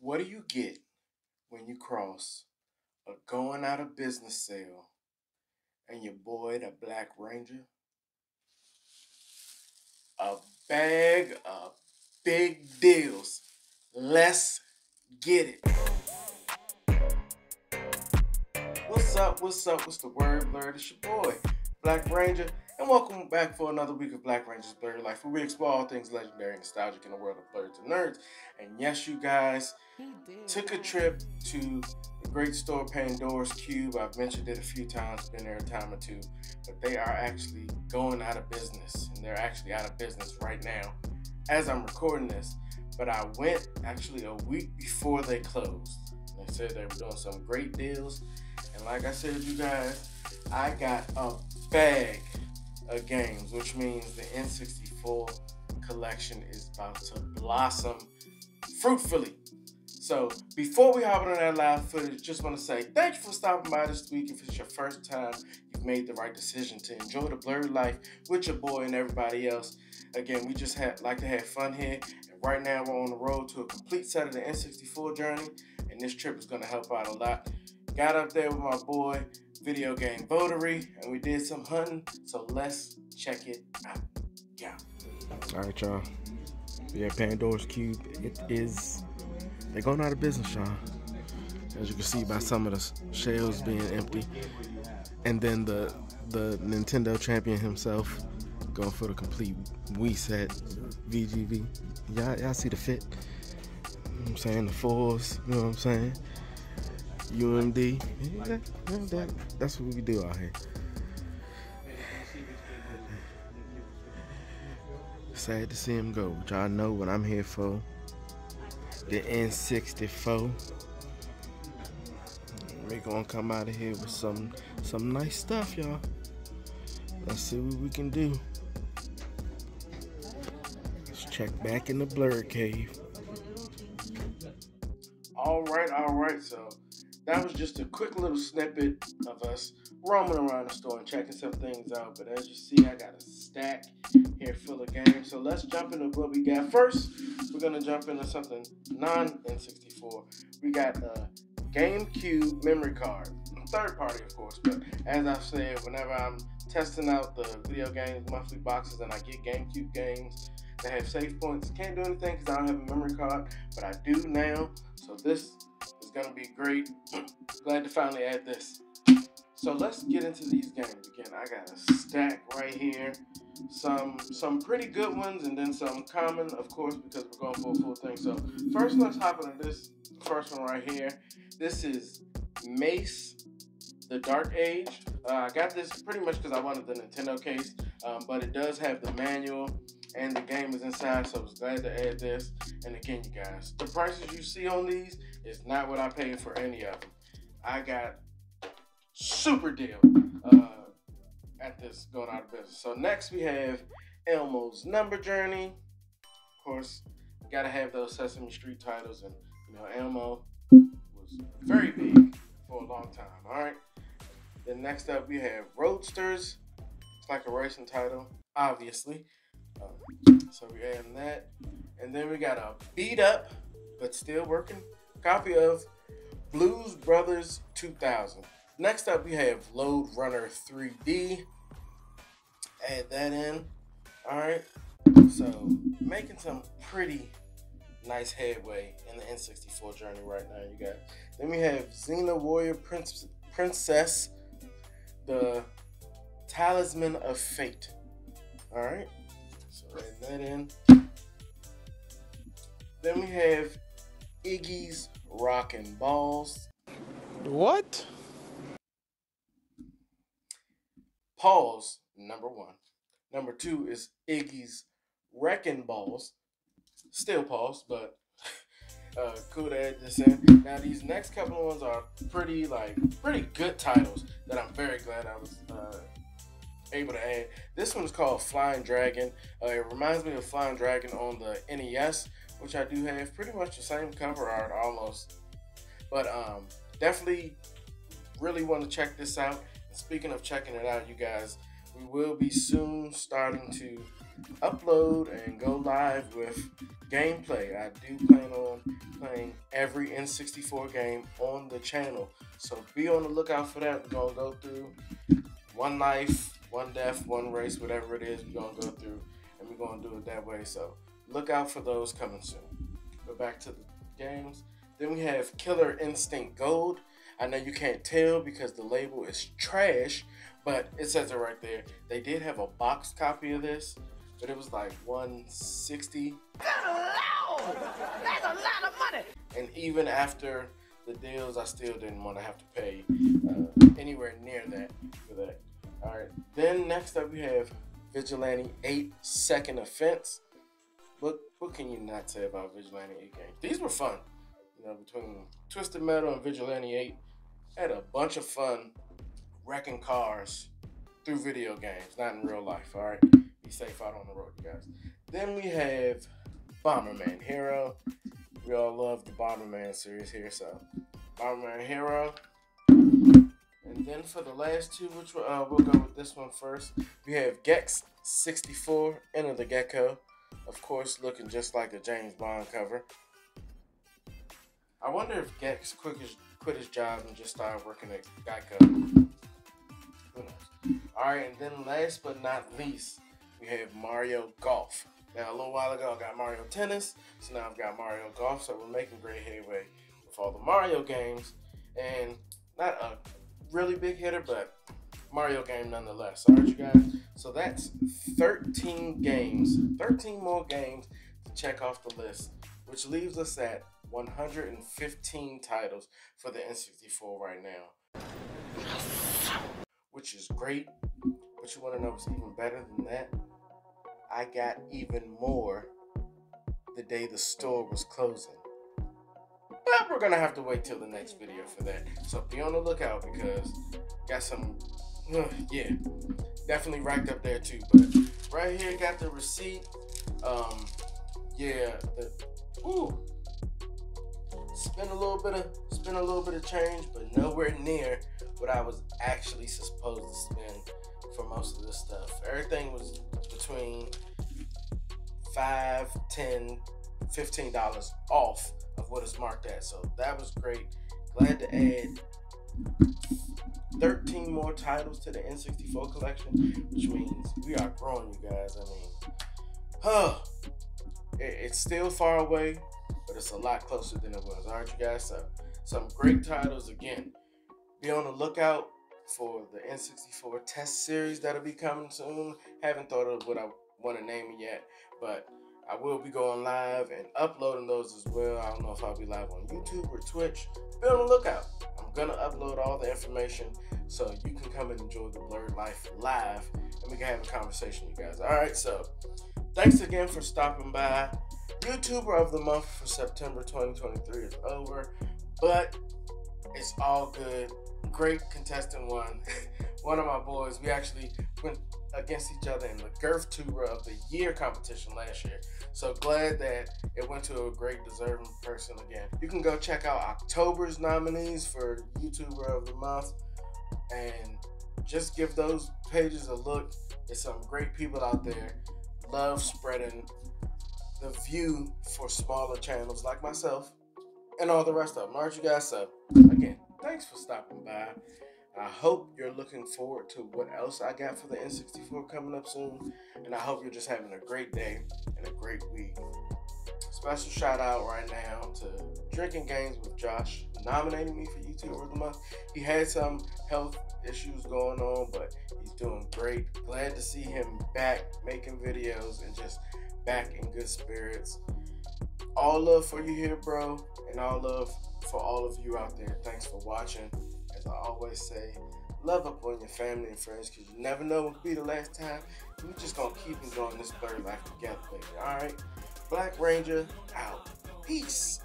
What do you get when you cross a going out of business sale and your boy, the BlakRanger? A bag of big deals. Let's get it. What's up? What's up? What's the word, Blerd? It's your boy, BlakRanger, and welcome back for another week of Black Ranger's Blerd Life, where we explore all things legendary and nostalgic in the world of blerds and nerds. And yes, you guys took a trip to the great store Pandora's Cube. I've mentioned it a few times, been there a time or two, but they are actually going out of business, and they're actually out of business right now as I'm recording this. But I went actually a week before they closed. They said they were doing some great deals, and like I said, you guys, I got a bag of games, which means the N64 collection is about to blossom fruitfully. So before we hop on that live footage, just want to say thank you for stopping by this week. If it's your first time, you've made the right decision to enjoy the blerd life with your boy and everybody else. Again, we just had, like to have fun here. And right now we're on the road to a complete set of the N64 journey, and this trip is going to help out a lot. Got up there with my boy, Video Game Votary, and we did some hunting. So let's check it out. Yeah. All right, y'all. Yeah, Pandora's Cube. It is. They're going out of business, y'all. As you can see by some of the shelves being empty, and then the the Nintendo champion himself going for the complete Wii set, VGV. Y'all, y'all see the fit? You know I'm saying the fours. You know what I'm saying? UMD. Yeah, that, that, that's what we do out here. Sad to see him go, but y'all know what I'm here for. The N64. We gonna come out of here with some some nice stuff, y'all. Let's see what we can do. Let's check back in the blerd cave. All right, all right. So that was just a quick little snippet of us roaming around the store and checking some things out. But as you see, I got a stack here full of games. So let's jump into what we got. First, we're gonna jump into something non N64. We got a GameCube memory card, third party, of course. But as I've said, whenever I'm testing out the video games monthly boxes and I get GameCube games that have save points, can't do anything because I don't have a memory card, but I do now. So this is gonna be great. Glad to finally add this. So let's get into these games again. I got a stack right here. Some some pretty good ones and then some common, of course, because we're going for a full thing. So first let's hop into this first one right here. This is Mace the Dark Age. Uh, I got this pretty much because I wanted the Nintendo case, um, but it does have the manual and the game is inside, so I was glad to add this. And again, you guys, the prices you see on these is not what I paid for any of them. I got super deal uh, at this going out of business. So next we have Elmo's Number Journey. Of course, gotta have those Sesame Street titles, and you know Elmo was very big for a long time. All right. Then next up we have Roadsters. It's like a racing title, obviously. Um, so we add that, and then we got a beat up but still working copy of Blues Brothers 2000. Next up, we have Lode Runner 3D. Add that in. All right. So, making some pretty nice headway in the N64 journey right now, you guys. Then we have Xena Warrior Prince, Princess, the Talisman of Fate. All right. So, add that in. Then we have Iggy's Rockin' Balls. What? Pause, number one. Number two is Iggy's Wrecking Balls. Still pause, but uh, this in. Now these next couple ones are pretty like pretty good titles that I'm very glad I was uh, able to add. This one's called Flying Dragon. Uh, it reminds me of Flying Dragon on the NES, which I do have pretty much the same cover art almost. But um, definitely really want to check this out. Speaking of checking it out, you guys, we will be soon starting to upload and go live with gameplay. I do plan on playing every N64 game on the channel. So be on the lookout for that. We're gonna go through one life, one death, one race, whatever it is. We're gonna go through, and we're gonna do it that way. So look out for those coming soon. But back to the games. Then we have Killer Instinct Gold. I know you can't tell because the label is trash, but it says it right there. They did have a box copy of this, but it was like 160. That's a lot of money. And even after the deals, I still didn't want to have to pay uh, anywhere near that for that. All right. Then next up we have Vigilante 8 Second Offense. What what can you not say about Vigilante 8 games? These were fun. You know, between Twisted Metal and Vigilante 8, had a bunch of fun wrecking cars through video games, not in real life. All right, be safe out on the road, you guys. Then we have Bomberman Hero. We all love the Bomberman series here, so Bomberman Hero. And then for the last two, which uh, we'll go with this one first. We have Gex 64, Enter the Gecko. Of course, looking just like a James Bond cover. I wonder if Gex quit his, quit his job and just started working at Geico. Knows? Alright, and then last but not least, we have Mario Golf. Now, a little while ago, I got Mario Tennis, so now I've got Mario Golf, so we're making great headway with all the Mario games. And not a really big hitter, but Mario game nonetheless. All right, you guys. So that's 13 games, 13 more games to check off the list, which leaves us at 115 titles for the N64 right now, which is great. But you want to know what's even better than that? I got even more the day the store was closing. But we're gonna have to wait till the next video for that. So be on the lookout because got some uh, yeah, definitely racked up there too. But right here, got the receipt. Um, yeah, the, ooh, spend a little bit of spend a little bit of change, but nowhere near what I was actually supposed to spend for most of this stuff. Everything was between five, ten, fifteen dollars off of what it's marked at. So that was great. Glad to add 13 more titles to the N64 collection, which means we are growing, you guys. I mean, huh, it's still far away, but it's a lot closer than it was. All right, you guys. So, some great titles again. Be on the lookout for the N64 test series that'll be coming soon. Haven't thought of what I want to name it yet, but I will be going live and uploading those as well. I don't know if I'll be live on YouTube or Twitch. Be on the lookout. I'm gonna upload all the information so you can come and enjoy the blerd life live and we can have a conversation, you guys. All right, so thanks again for stopping by. YouTuber of the month for September 2023 is over, but it's all good. Great contestant one. one of my boys. We actually went against each other in the Girth Tuber of the Year competition last year. So glad that it went to a great deserving person again. You can go check out October's nominees for YouTuber of the Month and just give those pages a look. There's some great people out there. Love spreading the view for smaller channels like myself and all the rest of them. Aren't you guys? So, again, thanks for stopping by. I hope you're looking forward to what else I got for the N64 coming up soon. And I hope you're just having a great day and a great week. Special shout out right now to Drinking Games with Josh nominating me for YouTuber of the Month. He had some health issues going on, but he's doing great. Glad to see him back making videos and just back in good spirits. All love for you here, bro, and all love for all of you out there. Thanks for watching. As I always say, love up on your family and friends because you never know what could be the last time. We're just gonna keep enjoying this third life together, baby. Alright? BlakRanger out. Peace.